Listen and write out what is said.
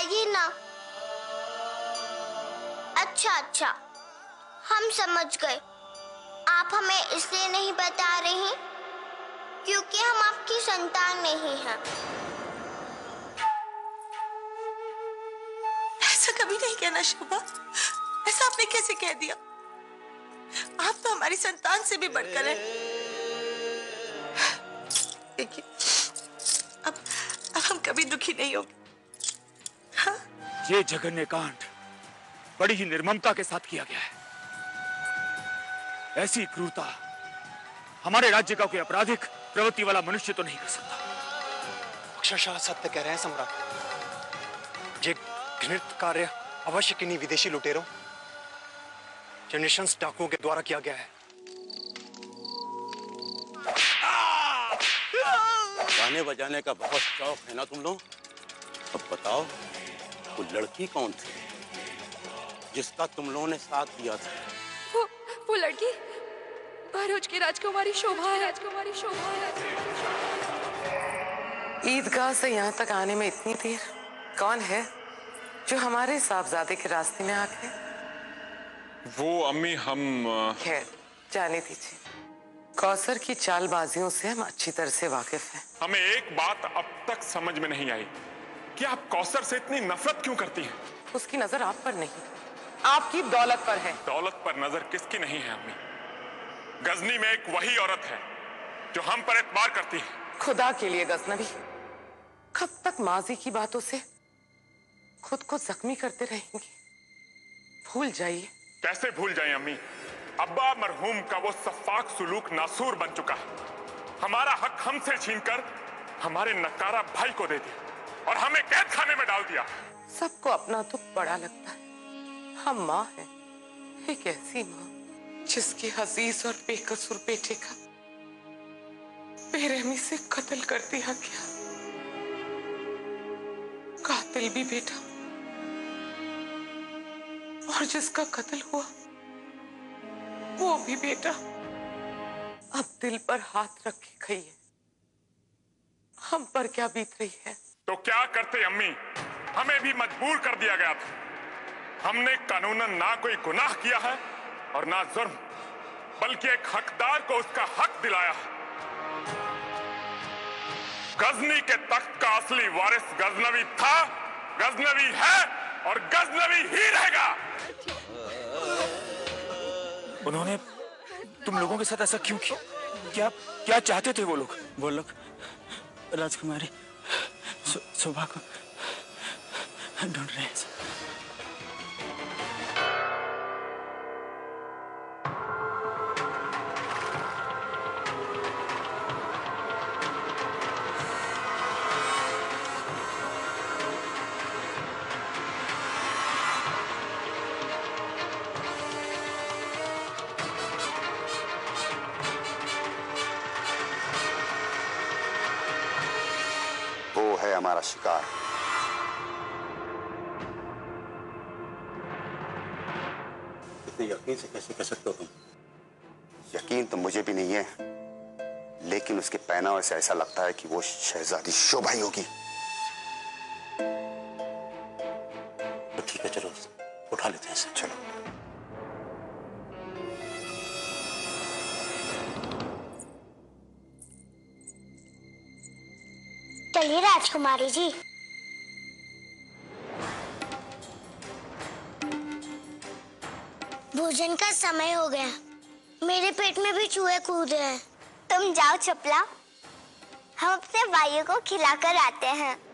बताइए ना। अच्छा अच्छा। हम समझ गए। आप हमें इसलिए नहीं बता रही क्योंकि हम आपकी संतान नहीं हैं। ऐसा कभी नहीं कहना शोभा। ऐसा आपने कैसे कह दिया? आप तो हमारी संतान से भी बढ़कर हैं। अब अब हम कभी दुखी नहीं होंगे? ये जघन्य कांड बड़ी ही निर्ममता के साथ किया गया है। ऐसी क्रूरता हमारे राज्य का कोई आपराधिक प्रवृत्ति वाला मनुष्य तो नहीं कर सकता। अक्षरशः सत्य कह रहे हैं सम्राट। ये घृणित कार्य अवश्य किन्हीं विदेशी लुटेरों जनरेशन डाकुओं के द्वारा किया गया है। गाने बजाने का बहुत शौक है ना तुम लोग? अब बताओ। वो लड़की कौन थी? जिसका तुम लोगों ने साथ दिया था? वो वो लड़की? भरूच की राजकुमारी शोभा है राजकुमारी शोभा। है ईदगाह से यहाँ तक आने में इतनी देर कौन है जो हमारे साहबजादे के रास्ते में आके? वो अम्मी हम खैर जाने दीजिए। कौसर की चालबाजियों से हम अच्छी तरह से वाकिफ हैं। हमें एक बात अब तक समझ में नहीं आई। कि आप कौसर से इतनी नफरत क्यों करती हैं? उसकी नज़र आप पर नहीं। आपकी दौलत पर है। दौलत पर नज़र किसकी नहीं है अम्मी? गजनी में एक वही औरत है जो हम पर एतबार करती है। खुदा के लिए गजनबी। कब तक माजी की बातों से खुद को जख्मी करते रहेंगे? भूल जाइए। कैसे भूल जाए अम्मी? अब्बा मरहूम का वो सफाक सुलूक नासूर बन चुका है। हमारा हक हमसे छीनकर हमारे नकारा भाई को दे दिया। और हमें कैद खाने में डाल दिया। सबको अपना दुख बड़ा लगता है। हम माँ हैं, एक ऐसी माँ, जिसके अज़ीज़ और बेकसूर बेटे का बेरहमी से कत्ल कर दिया गया। कातिल भी बेटा। और जिसका कत्ल हुआ, वो भी बेटा। अब दिल पर हाथ रख के खाइए हम पर क्या बीत रही है? तो क्या करते अम्मी? हमें भी मजबूर कर दिया गया था। हमने कानूनन ना कोई गुनाह किया है और ना जुर्म बल्कि एक हकदार को उसका हक दिलाया है। गजनी के तख्त का असली वारिस गजनवी था गजनवी है और गजनवी ही रहेगा। उन्होंने तुम लोगों के साथ ऐसा क्यों किया? क्या क्या चाहते थे वो लोग? वो लोग राजकुमारी शो- शोभा को ढूंढ रहे हैं हमारा शिकार। इतने यकीन से कैसे कह सकते हो तुम? यकीन तो मुझे भी नहीं है लेकिन उसके पहनावे से ऐसा लगता है कि वो शहजादी शोभा ही होगी। तो ठीक है चलो उठा लेते हैं चलो। चलिए राजकुमारी जी। भोजन का समय हो गया। मेरे पेट में भी चूहे कूद रहे हैं। तुम जाओ चपला। हम अपने भाइयों को खिलाकर आते हैं।